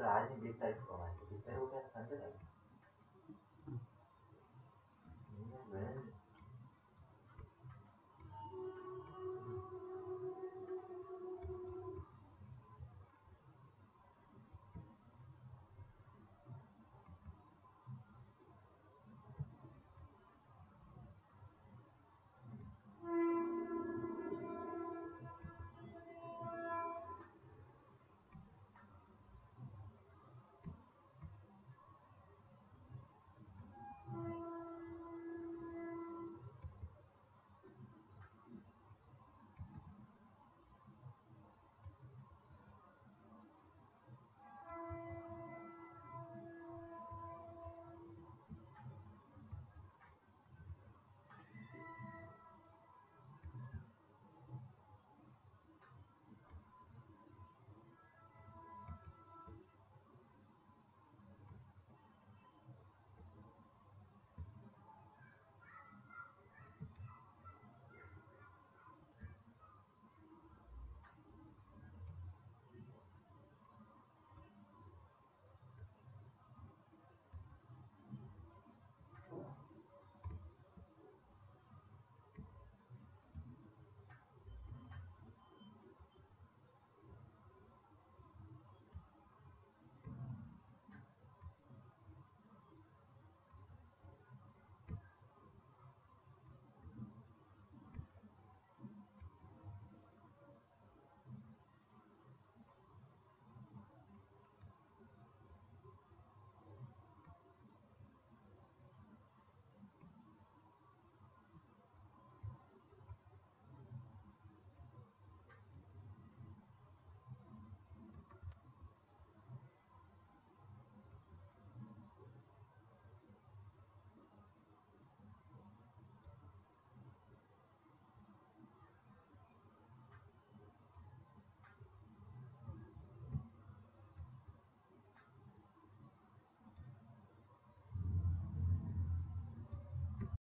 तो आज ही बीस तारीख को हमारे बीस तारीख को। क्या संडे था